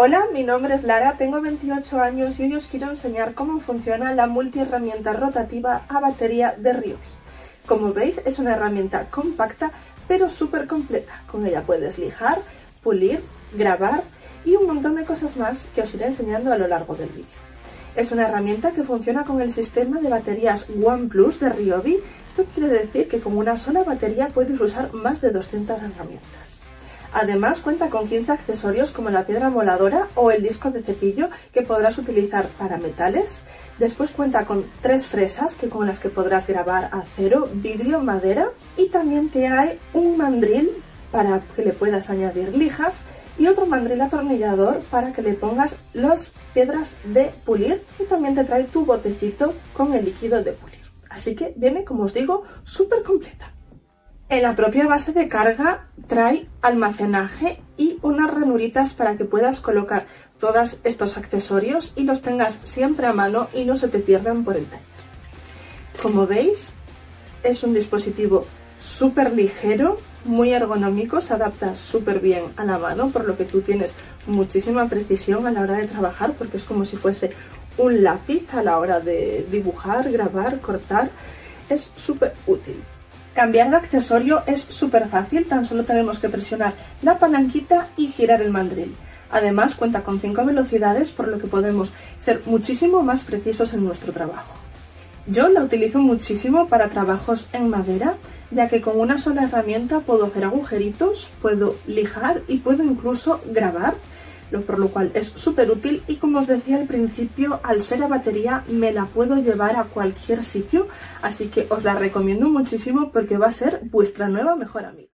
Hola, mi nombre es Lara, tengo 28 años y hoy os quiero enseñar cómo funciona la multiherramienta rotativa a batería de Ryobi. Como veis es una herramienta compacta pero súper completa. Con ella puedes lijar, pulir, grabar y un montón de cosas más que os iré enseñando a lo largo del vídeo. Es una herramienta que funciona con el sistema de baterías OnePlus de Ryobi. Esto quiere decir que con una sola batería puedes usar más de 200 herramientas. Además cuenta con 15 accesorios como la piedra moladora o el disco de cepillo que podrás utilizar para metales. Después cuenta con tres fresas que con las que podrás grabar acero, vidrio, madera y también te trae un mandril para que le puedas añadir lijas y otro mandril atornillador para que le pongas las piedras de pulir y también te trae tu botecito con el líquido de pulir. Así que viene, como os digo, súper completa. En la propia base de carga trae almacenaje y unas ranuritas para que puedas colocar todos estos accesorios y los tengas siempre a mano y no se te pierdan por el taller. Como veis, es un dispositivo súper ligero, muy ergonómico, se adapta súper bien a la mano, por lo que tú tienes muchísima precisión a la hora de trabajar, porque es como si fuese un lápiz a la hora de dibujar, grabar, cortar. Es súper útil. Cambiar de accesorio es súper fácil, tan solo tenemos que presionar la palanquita y girar el mandril. Además cuenta con 5 velocidades por lo que podemos ser muchísimo más precisos en nuestro trabajo. Yo la utilizo muchísimo para trabajos en madera, ya que con una sola herramienta puedo hacer agujeritos, puedo lijar y puedo incluso grabar por lo cual es súper útil y como os decía al principio, al ser a batería me la puedo llevar a cualquier sitio, así que os la recomiendo muchísimo porque va a ser vuestra nueva mejor amiga.